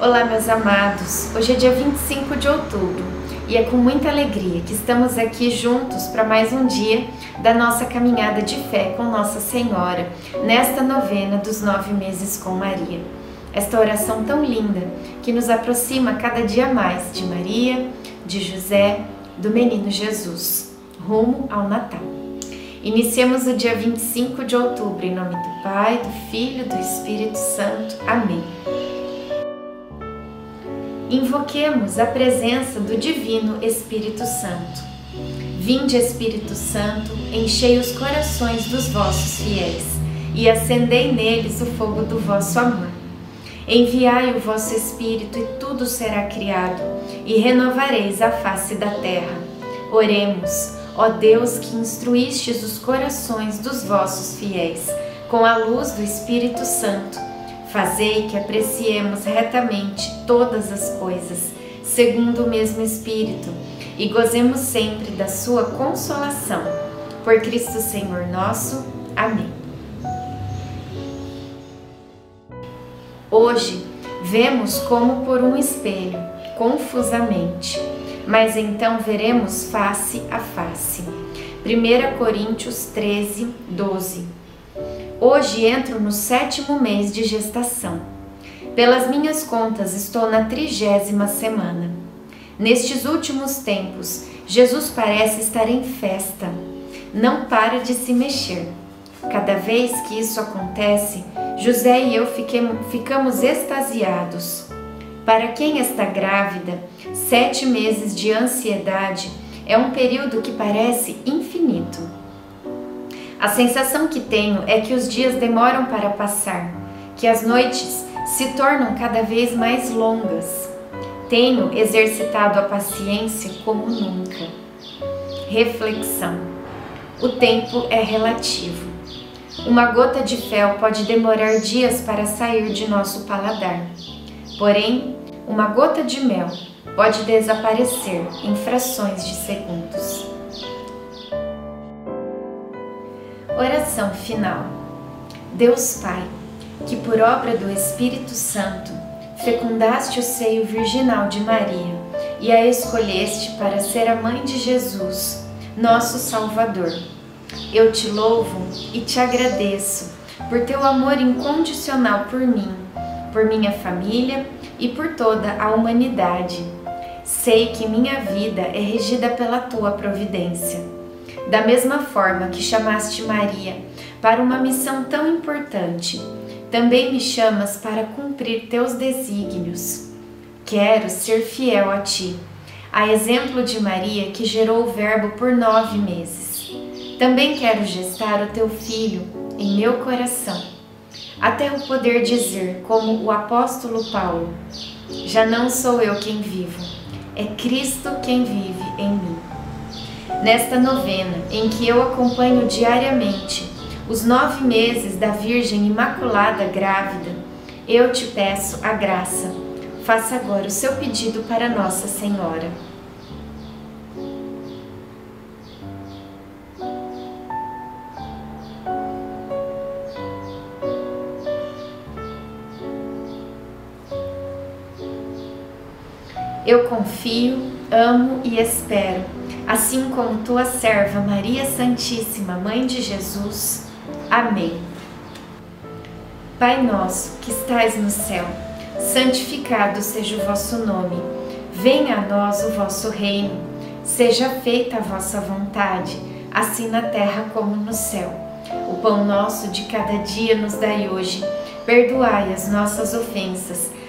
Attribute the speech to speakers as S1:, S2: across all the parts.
S1: Olá, meus amados. Hoje é dia 25 de outubro e é com muita alegria que estamos aqui juntos para mais um dia da nossa caminhada de fé com Nossa Senhora, nesta novena dos nove meses com Maria. Esta oração tão linda que nos aproxima cada dia mais de Maria, de José, do menino Jesus, rumo ao Natal. Iniciemos o dia 25 de outubro em nome do Pai, do Filho do Espírito Santo. Amém. Invoquemos a presença do Divino Espírito Santo. Vinde, Espírito Santo, enchei os corações dos vossos fiéis e acendei neles o fogo do vosso amor. Enviai o vosso Espírito e tudo será criado, e renovareis a face da terra. Oremos, ó Deus que instruístes os corações dos vossos fiéis com a luz do Espírito Santo Fazei que apreciemos retamente todas as coisas, segundo o mesmo Espírito, e gozemos sempre da Sua consolação. Por Cristo Senhor nosso. Amém. Hoje vemos como por um espelho, confusamente, mas então veremos face a face. 1 Coríntios 13, 12 Hoje entro no sétimo mês de gestação. Pelas minhas contas, estou na trigésima semana. Nestes últimos tempos, Jesus parece estar em festa. Não para de se mexer. Cada vez que isso acontece, José e eu ficamos extasiados. Para quem está grávida, sete meses de ansiedade é um período que parece infinito. A sensação que tenho é que os dias demoram para passar, que as noites se tornam cada vez mais longas. Tenho exercitado a paciência como nunca. Reflexão: o tempo é relativo. Uma gota de fel pode demorar dias para sair de nosso paladar. Porém, uma gota de mel pode desaparecer em frações de segundos. Oração final. Deus Pai, que por obra do Espírito Santo fecundaste o seio virginal de Maria e a escolheste para ser a mãe de Jesus, nosso Salvador. Eu te louvo e te agradeço por teu amor incondicional por mim, por minha família e por toda a humanidade. Sei que minha vida é regida pela tua providência da mesma forma que chamaste Maria para uma missão tão importante, também me chamas para cumprir teus desígnios. Quero ser fiel a ti, a exemplo de Maria que gerou o Verbo por nove meses. Também quero gestar o teu filho em meu coração, até eu poder dizer, como o apóstolo Paulo: Já não sou eu quem vivo, é Cristo quem vive em mim. Nesta novena, em que eu acompanho diariamente os nove meses da Virgem Imaculada grávida, eu te peço a graça. Faça agora o seu pedido para Nossa Senhora. Eu confio, amo e espero assim como tua serva Maria Santíssima, Mãe de Jesus. Amém. Pai nosso que estais no céu, santificado seja o vosso nome. Venha a nós o vosso reino. Seja feita a vossa vontade, assim na terra como no céu. O pão nosso de cada dia nos dai hoje. Perdoai as nossas ofensas,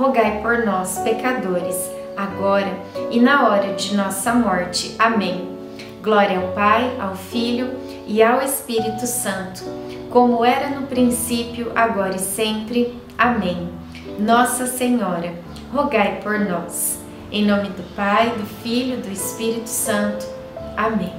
S1: rogai por nós, pecadores, agora e na hora de nossa morte. Amém. Glória ao Pai, ao Filho e ao Espírito Santo, como era no princípio, agora e sempre. Amém. Nossa Senhora, rogai por nós. Em nome do Pai, do Filho e do Espírito Santo. Amém.